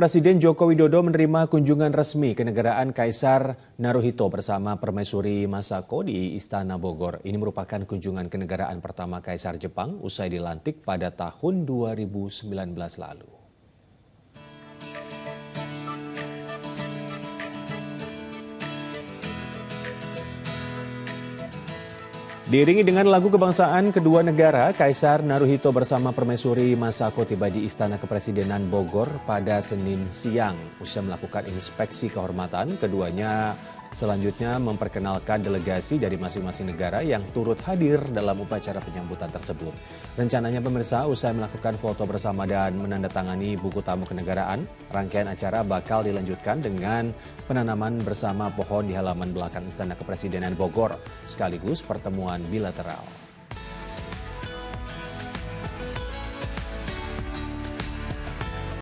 Presiden Joko Widodo menerima kunjungan resmi kenegaraan Kaisar Naruhito bersama Permaisuri Masako di Istana Bogor. Ini merupakan kunjungan kenegaraan pertama Kaisar Jepang usai dilantik pada tahun 2019 lalu. Diiringi dengan lagu kebangsaan kedua negara, Kaisar Naruhito bersama Permaisuri Masako tiba di Istana Kepresidenan Bogor pada Senin siang. Usai melakukan inspeksi kehormatan, keduanya Selanjutnya memperkenalkan delegasi dari masing-masing negara yang turut hadir dalam upacara penyambutan tersebut. Rencananya pemirsa usai melakukan foto bersama dan menandatangani buku tamu kenegaraan, rangkaian acara bakal dilanjutkan dengan penanaman bersama pohon di halaman belakang Istana Kepresidenan Bogor, sekaligus pertemuan bilateral.